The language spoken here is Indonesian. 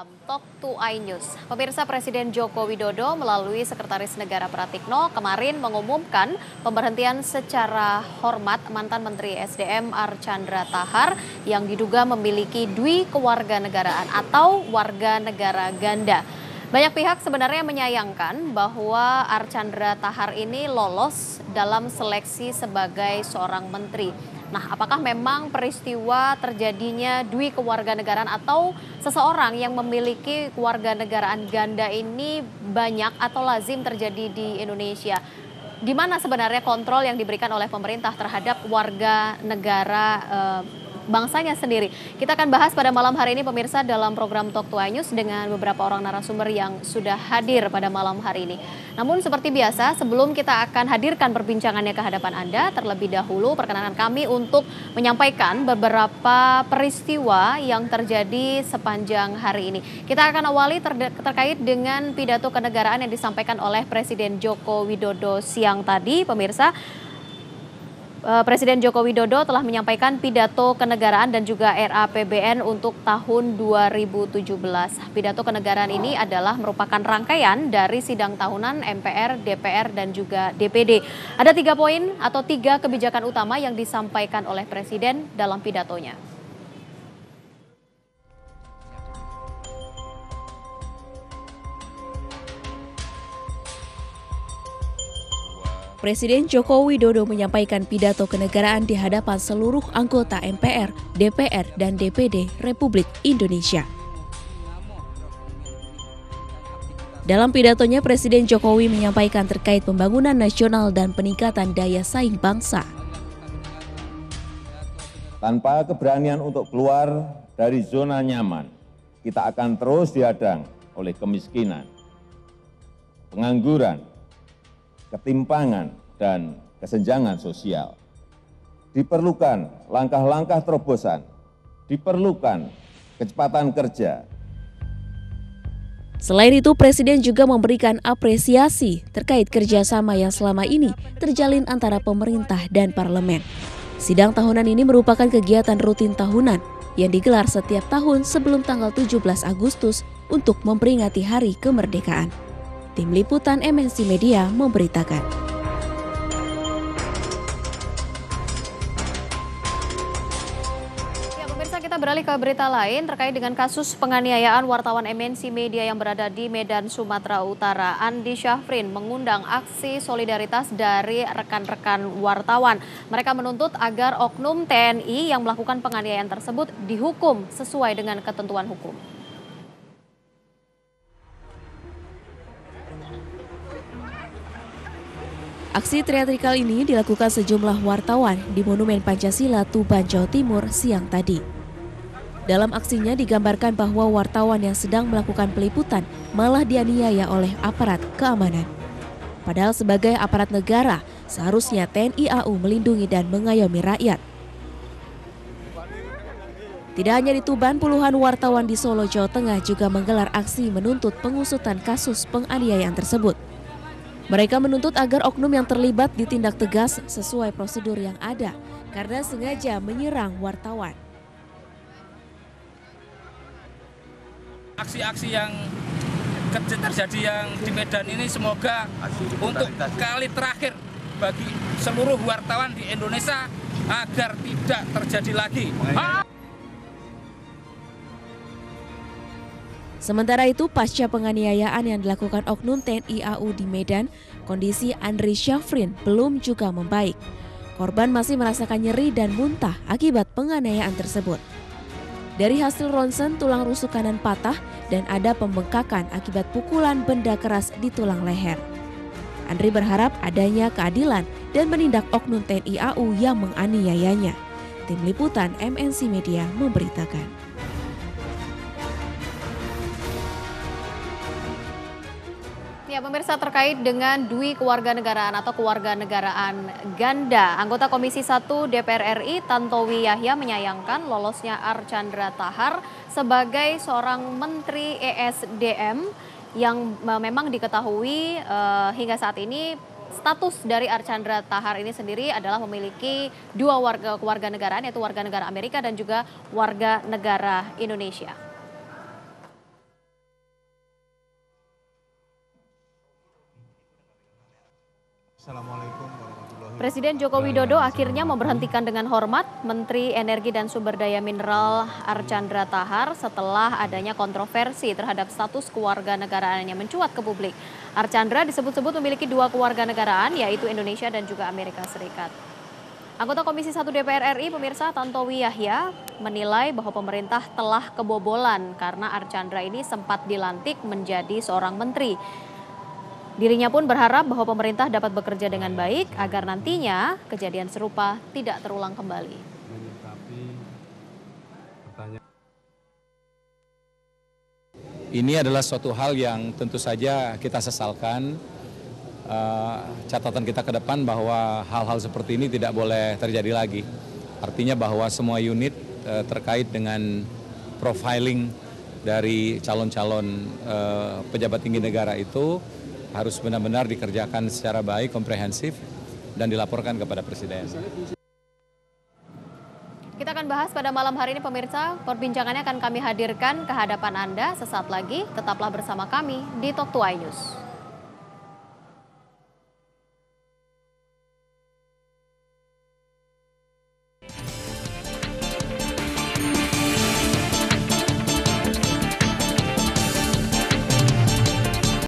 program Talk to iNews. Pemirsa Presiden Joko Widodo melalui Sekretaris Negara Pratikno kemarin mengumumkan pemberhentian secara hormat mantan Menteri SDM Archandra Tahar yang diduga memiliki dui kewarganegaraan atau warga negara ganda. Banyak pihak sebenarnya menyayangkan bahwa Archandra Tahar ini lolos dalam seleksi sebagai seorang menteri. Nah, apakah memang peristiwa terjadinya dui kewarganegaraan atau seseorang yang memiliki kewarganegaraan ganda ini banyak atau lazim terjadi di Indonesia? Di mana sebenarnya kontrol yang diberikan oleh pemerintah terhadap warga negara eh, bangsanya sendiri. Kita akan bahas pada malam hari ini pemirsa dalam program Talk to News dengan beberapa orang narasumber yang sudah hadir pada malam hari ini. Namun seperti biasa sebelum kita akan hadirkan perbincangannya ke hadapan Anda terlebih dahulu perkenankan kami untuk menyampaikan beberapa peristiwa yang terjadi sepanjang hari ini. Kita akan awali ter terkait dengan pidato kenegaraan yang disampaikan oleh Presiden Joko Widodo siang tadi pemirsa. Eh, Presiden Joko Widodo telah menyampaikan pidato kenegaraan dan juga RAPBN untuk tahun 2017. Pidato kenegaraan ini adalah merupakan rangkaian dari sidang tahunan MPR, DPR, dan juga DPD. Ada tiga poin atau tiga kebijakan utama yang disampaikan oleh Presiden dalam pidatonya. Presiden Joko Widodo menyampaikan pidato kenegaraan di hadapan seluruh anggota MPR, DPR, dan DPD Republik Indonesia. Dalam pidatonya, Presiden Jokowi menyampaikan terkait pembangunan nasional dan peningkatan daya saing bangsa. Tanpa keberanian untuk keluar dari zona nyaman, kita akan terus dihadang oleh kemiskinan, pengangguran, ketimpangan, dan kesenjangan sosial. Diperlukan langkah-langkah terobosan, diperlukan kecepatan kerja. Selain itu, Presiden juga memberikan apresiasi terkait kerjasama yang selama ini terjalin antara pemerintah dan parlemen. Sidang tahunan ini merupakan kegiatan rutin tahunan yang digelar setiap tahun sebelum tanggal 17 Agustus untuk memperingati Hari Kemerdekaan. Tim Liputan MNC Media memberitakan. Ya, beralih ke berita lain terkait dengan kasus penganiayaan wartawan MNC Media yang berada di Medan, Sumatera Utara. Andi Syafrin mengundang aksi solidaritas dari rekan-rekan wartawan. Mereka menuntut agar oknum TNI yang melakukan penganiayaan tersebut dihukum sesuai dengan ketentuan hukum. Aksi teatrikal ini dilakukan sejumlah wartawan di Monumen Pancasila Tuban, Jawa Timur siang tadi. Dalam aksinya digambarkan bahwa wartawan yang sedang melakukan peliputan malah dianiaya oleh aparat keamanan. Padahal sebagai aparat negara, seharusnya TNI AU melindungi dan mengayomi rakyat. Tidak hanya di Tuban, puluhan wartawan di Solo, Jawa Tengah juga menggelar aksi menuntut pengusutan kasus penganiayaan tersebut. Mereka menuntut agar oknum yang terlibat ditindak tegas sesuai prosedur yang ada karena sengaja menyerang wartawan. Aksi-aksi yang terjadi yang di Medan ini semoga untuk kali terakhir bagi seluruh wartawan di Indonesia agar tidak terjadi lagi. Sementara itu, pasca penganiayaan yang dilakukan oknum TNI AU di Medan, kondisi Andri Syafrin belum juga membaik. Korban masih merasakan nyeri dan muntah akibat penganiayaan tersebut. Dari hasil ronsen, tulang rusuk kanan patah dan ada pembengkakan akibat pukulan benda keras di tulang leher. Andri berharap adanya keadilan dan menindak oknum TNI AU yang menganiayanya. Tim Liputan MNC Media memberitakan. Ya, pemirsa terkait dengan dui kewarganegaraan atau kewarganegaraan ganda, anggota Komisi 1 DPR RI Tantowi Yahya menyayangkan lolosnya Archandra Tahar sebagai seorang Menteri ESDM yang memang diketahui uh, hingga saat ini status dari Archandra Tahar ini sendiri adalah memiliki dua warga kewarganegaraan yaitu warga negara Amerika dan juga warga negara Indonesia. Assalamualaikum warahmatullahi Presiden Joko Widodo akhirnya memberhentikan dengan hormat Menteri Energi dan Sumber Daya Mineral Archandra Tahar setelah adanya kontroversi terhadap status keluarga yang mencuat ke publik. Archandra disebut-sebut memiliki dua keluarga negaraan yaitu Indonesia dan juga Amerika Serikat. Anggota Komisi 1 DPR RI pemirsa Tantowi Yahya menilai bahwa pemerintah telah kebobolan karena Archandra ini sempat dilantik menjadi seorang menteri. Dirinya pun berharap bahwa pemerintah dapat bekerja dengan baik agar nantinya kejadian serupa tidak terulang kembali. Ini adalah suatu hal yang tentu saja kita sesalkan. Eh, catatan kita ke depan bahwa hal-hal seperti ini tidak boleh terjadi lagi. Artinya bahwa semua unit eh, terkait dengan profiling dari calon-calon eh, pejabat tinggi negara itu harus benar-benar dikerjakan secara baik, komprehensif, dan dilaporkan kepada Presiden. Kita akan bahas pada malam hari ini pemirsa, perbincangannya akan kami hadirkan ke hadapan Anda sesaat lagi. Tetaplah bersama kami di Talk to iNews.